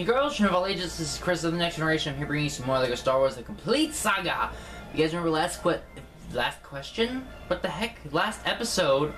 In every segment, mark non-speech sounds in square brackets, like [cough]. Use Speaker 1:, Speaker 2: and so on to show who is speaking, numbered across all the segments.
Speaker 1: and girls, of all ages, this is Chris of the Next Generation. I'm here bringing you some more LEGO Star Wars: The Complete Saga. You guys remember last que- last question? What the heck? Last episode,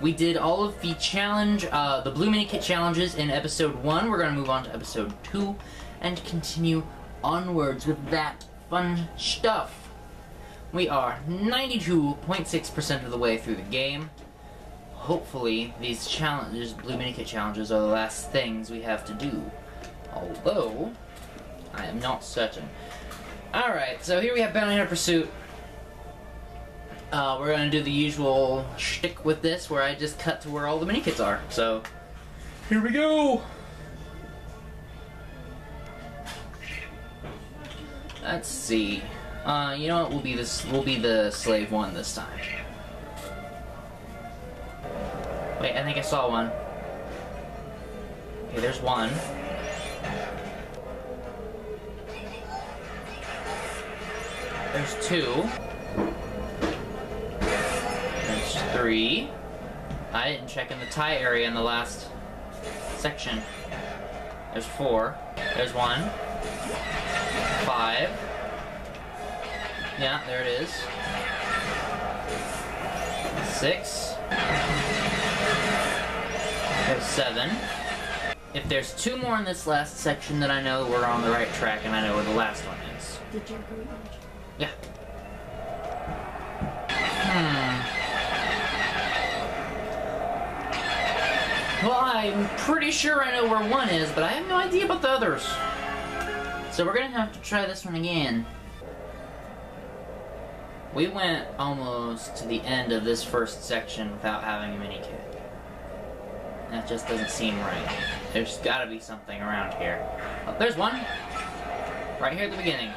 Speaker 1: we did all of the challenge, uh, the Blue Mini Kit challenges in episode one. We're gonna move on to episode two and continue onwards with that fun stuff. We are 92.6% of the way through the game hopefully these challenges, Blue Mini Kit challenges, are the last things we have to do. Although, I am not certain. Alright, so here we have Bounty Hunter Pursuit. Uh, we're gonna do the usual shtick with this, where I just cut to where all the mini kits are. So, here we go! Let's see. Uh, you know what? We'll be this. We'll be the slave one this time. Wait, I think I saw one. Okay, there's one. There's two. There's three. I didn't check in the tie area in the last section. There's four. There's one. Five. Yeah, there it is. Six. There's seven. If there's two more in this last section, then I know we're on the right track and I know where the last one is.
Speaker 2: Did you?
Speaker 1: Yeah. Hmm. Well, I'm pretty sure I know where one is, but I have no idea about the others. So we're gonna have to try this one again. We went almost to the end of this first section without having a mini kit. That just doesn't seem right. There's gotta be something around here. Oh, there's one! Right here at the beginning.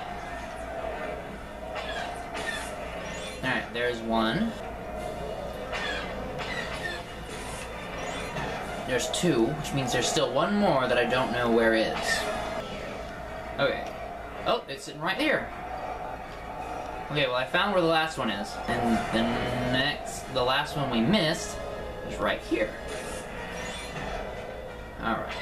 Speaker 1: Alright, there's one. There's two, which means there's still one more that I don't know where is. Okay. Oh, it's sitting right here. Okay, well I found where the last one is. And the next, the last one we missed is right here. Alright.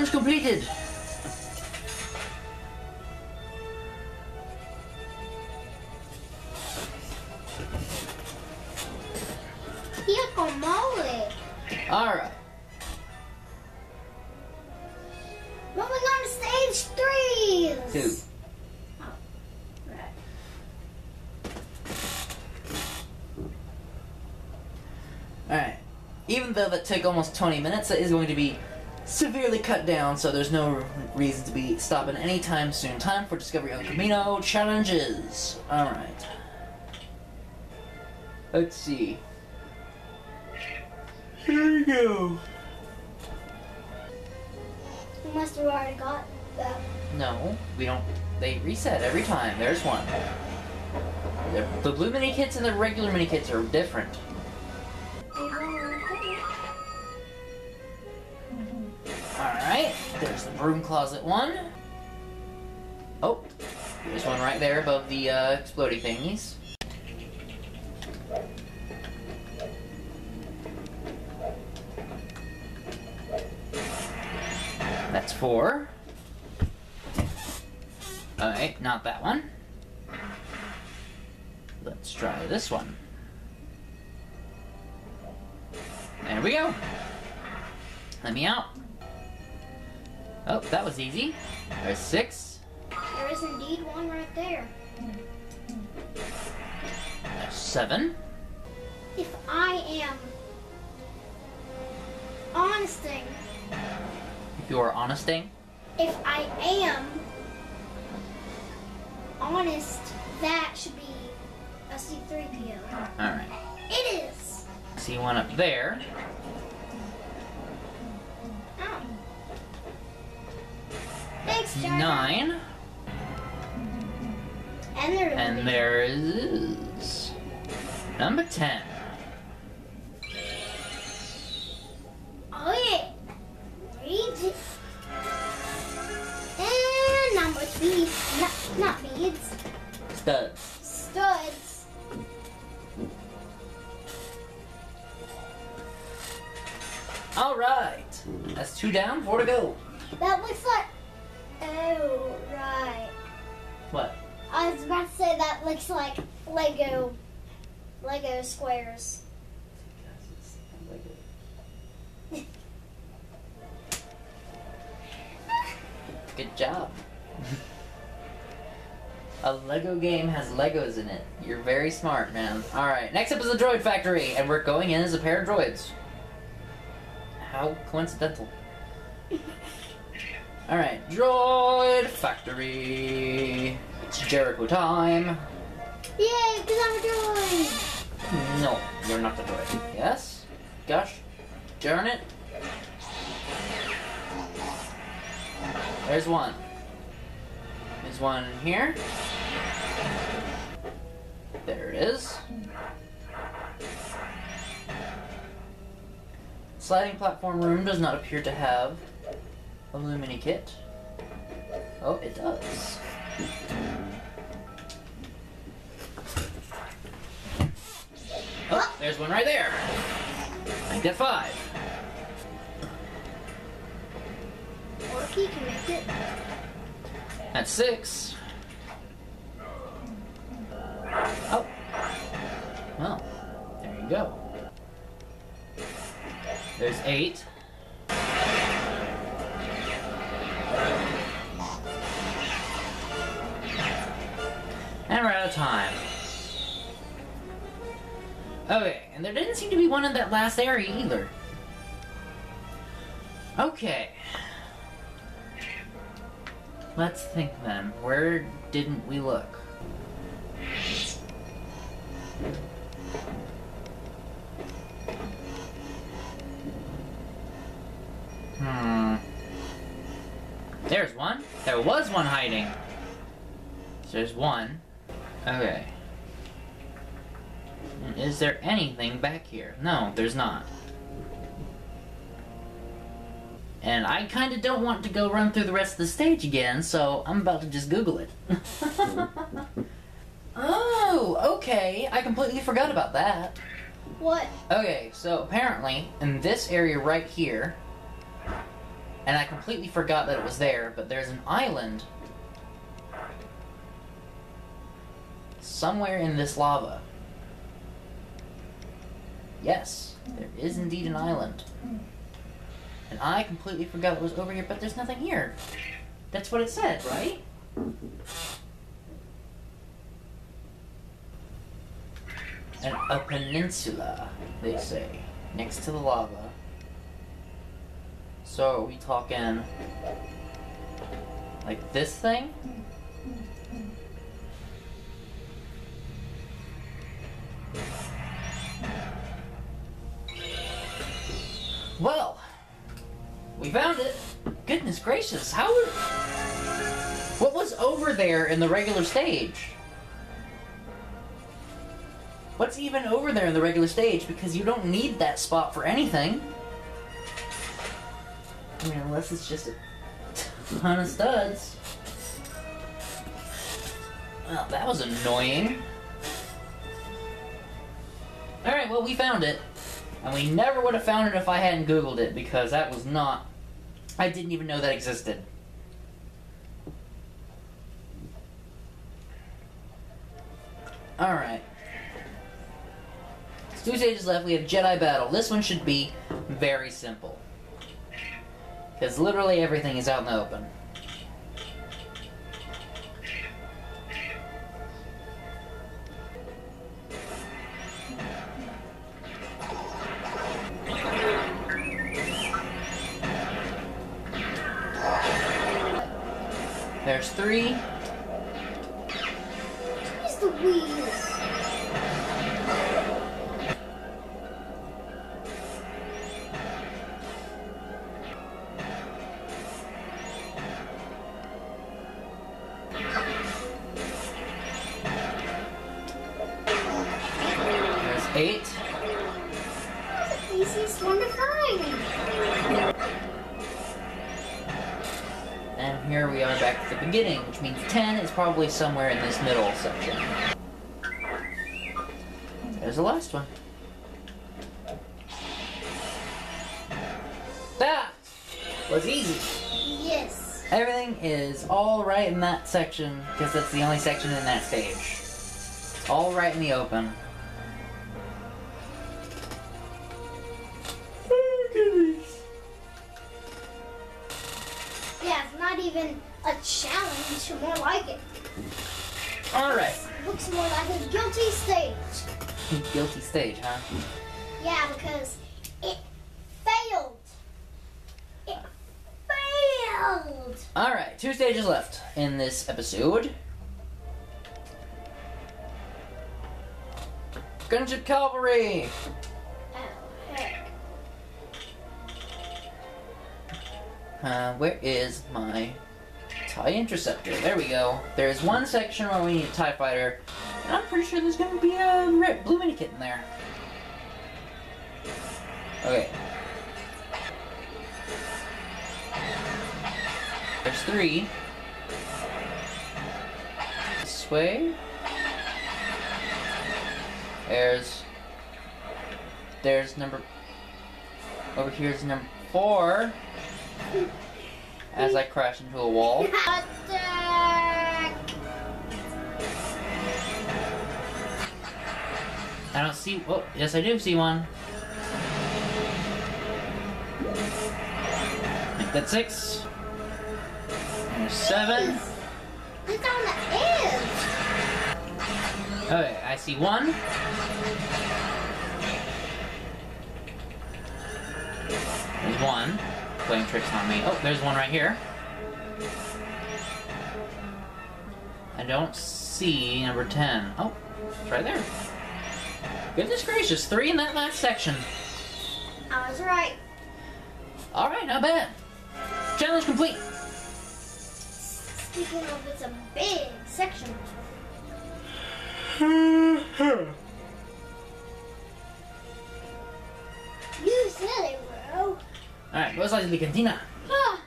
Speaker 1: Challenge completed!
Speaker 2: Guacamole.
Speaker 1: Alright.
Speaker 2: On to stage three.
Speaker 1: Two.
Speaker 2: Right.
Speaker 1: Alright. Even though that took almost 20 minutes, that is going to be severely cut down, so there's no reason to be stopping anytime soon. Time for Discovery on Kamino challenges. Alright. Let's see. Here we go.
Speaker 2: You must have already got them.
Speaker 1: No, we don't. They reset every time. There's one. The, the blue mini kits and the regular mini kits are different. Broom closet one. Oh, there's one right there above the uh, exploding thingies. That's four. Alright, not that one. Let's try this one. There we go. Let me out. Oh, that was easy. There's six.
Speaker 2: There is indeed one right there.
Speaker 1: There's seven.
Speaker 2: If I am honesting,
Speaker 1: If you are honesting.
Speaker 2: if I am honest, that should be a C3PO.
Speaker 1: Alright.
Speaker 2: It is.
Speaker 1: See one up there.
Speaker 2: That's
Speaker 1: nine.
Speaker 2: And, there
Speaker 1: and there is number ten.
Speaker 2: Oh yeah, beads. And number three, not, not beads.
Speaker 1: Studs.
Speaker 2: Studs.
Speaker 1: All right, that's two down, four to go.
Speaker 2: That looks like Oh, right.
Speaker 1: What?
Speaker 2: I was about to say that looks like Lego. Lego squares. [laughs]
Speaker 1: Good job. A Lego game has Legos in it. You're very smart, man. Alright, next up is the Droid Factory, and we're going in as a pair of droids. How coincidental. [laughs] Alright, Droid Factory. It's Jericho time.
Speaker 2: Yay, because I'm a droid!
Speaker 1: No, you're not the droid. Yes? Gosh, darn it. There's one. There's one here. There it is. Sliding platform room does not appear to have a Lumini kit. Oh, it does. Oh, there's one right there. Make that five.
Speaker 2: Or he can make it.
Speaker 1: That's six. Oh. Well, there you go. There's eight. Okay, and there didn't seem to be one in that last area either. Okay. Let's think then. Where didn't we look? Hmm. There's one. There was one hiding. So there's one. Okay. Is there anything back here? No, there's not. And I kind of don't want to go run through the rest of the stage again, so I'm about to just Google it. [laughs] oh, okay. I completely forgot about that.
Speaker 2: What?
Speaker 1: Okay, so apparently in this area right here, and I completely forgot that it was there, but there's an island somewhere in this lava. Yes, there is indeed an island. And I completely forgot it was over here, but there's nothing here. That's what it said, right? And a peninsula, they say, next to the lava. So are we talking like this thing? We found it. Goodness gracious, how? What was over there in the regular stage? What's even over there in the regular stage? Because you don't need that spot for anything. I mean, unless it's just a [laughs] ton of studs. Well, that was annoying. Alright, well, we found it. And we never would have found it if I hadn't Googled it, because that was not. I didn't even know that existed. Alright. Two stages left. We have Jedi Battle. This one should be very simple. Because literally everything is out in the open. There's three.
Speaker 2: Use the wheels.
Speaker 1: There's eight. Back to the beginning, which means 10 is probably somewhere in this middle section. There's the last one. That was easy.
Speaker 2: Yes.
Speaker 1: Everything is all right in that section because that's the only section in that stage. All right in the open.
Speaker 2: A challenge, more like it.
Speaker 1: All right.
Speaker 2: Looks more like a guilty stage. [laughs]
Speaker 1: Guilty stage, huh?
Speaker 2: Yeah, because it failed. It failed.
Speaker 1: All right. Two stages left in this episode. Gunship Cavalry.
Speaker 2: Oh.
Speaker 1: Uh, where is my TIE Interceptor? There we go. There's one section where we need a TIE Fighter, and I'm pretty sure there's going to be a red, blue minikit in there. Okay. There's three. This way. There's... There's number... Over here's number four as I crash into the wall. [laughs] I don't see. Oh, yes, I do see one. Make that six. There's seven.
Speaker 2: It's on the edge.
Speaker 1: Okay, I see one. There's one. Playing tricks on me. Oh, there's one right here. I don't see number 10. Oh, it's right there. Goodness gracious, three in that last section.
Speaker 2: I was right.
Speaker 1: Alright, not bad. Challenge complete.
Speaker 2: Speaking of, it's a big section. Hmm, hmm.
Speaker 1: Alright, what's like to cantina?
Speaker 2: Ah.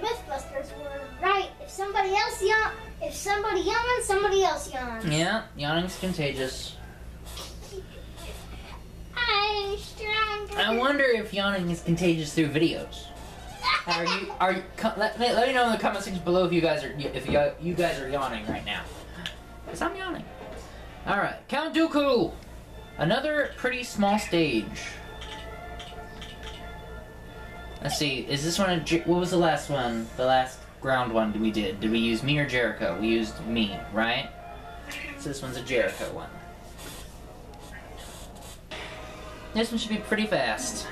Speaker 2: Mythbusters were right. If somebody else yawn, if somebody yawns, somebody else yawns.
Speaker 1: Yeah, yawning's contagious.
Speaker 2: I'm stronger.
Speaker 1: I wonder if yawning is contagious through videos. [laughs] Are you? Are you? let, let me know in the comment section below if you guys are if you, you guys are yawning right now. Cause I'm yawning. All right, Count Dooku. Another pretty small stage. Let's see. Is this one? A, what was the last one? The last ground one we did. Did we use me or Jericho? We used me, right? So this one's a Jericho one. This one should be pretty fast.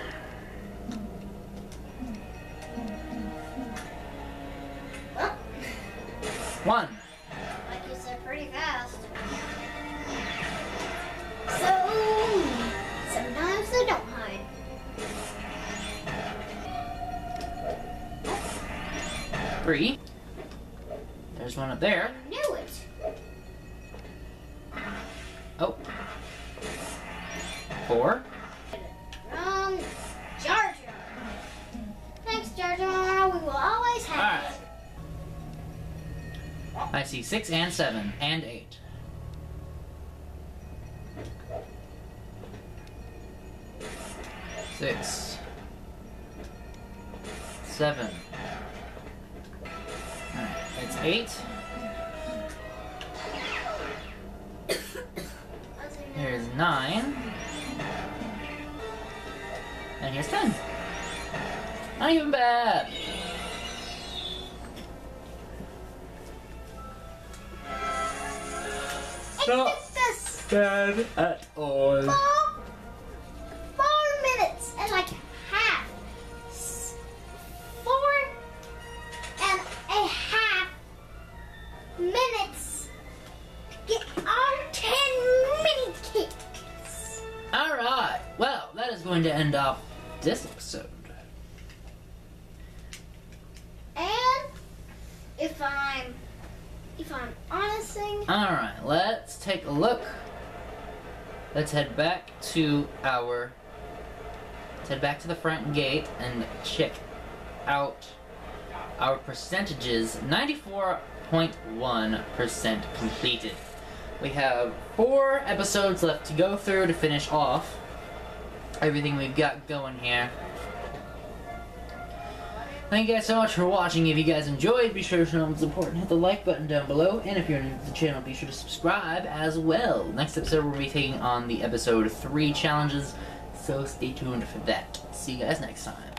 Speaker 1: One.
Speaker 2: like you said, pretty fast.
Speaker 1: Three. There's one up there.
Speaker 2: I knew it.
Speaker 1: Oh. Four.
Speaker 2: From Jar Jar. Thanks, Jar Jar. We will always have
Speaker 1: Alright. I see six and seven and eight. Six. Seven. Alright, it's eight.
Speaker 2: it.
Speaker 1: Here's nine. And here's ten. Not even bad.
Speaker 2: It
Speaker 1: No.
Speaker 2: took us
Speaker 1: Bad at all. Alright, let's take a look. Let's head back to our. Let's head back to the front gate and check out our percentages 94.1% completed. We have four episodes left to go through to finish off everything we've got going here. Thank you guys so much for watching. If you guys enjoyed, be sure to show them support and hit the like button down below. And if you're new to the channel, be sure to subscribe as well. Next episode, we'll be taking on the episode 3 challenges, so stay tuned for that. See you guys next time.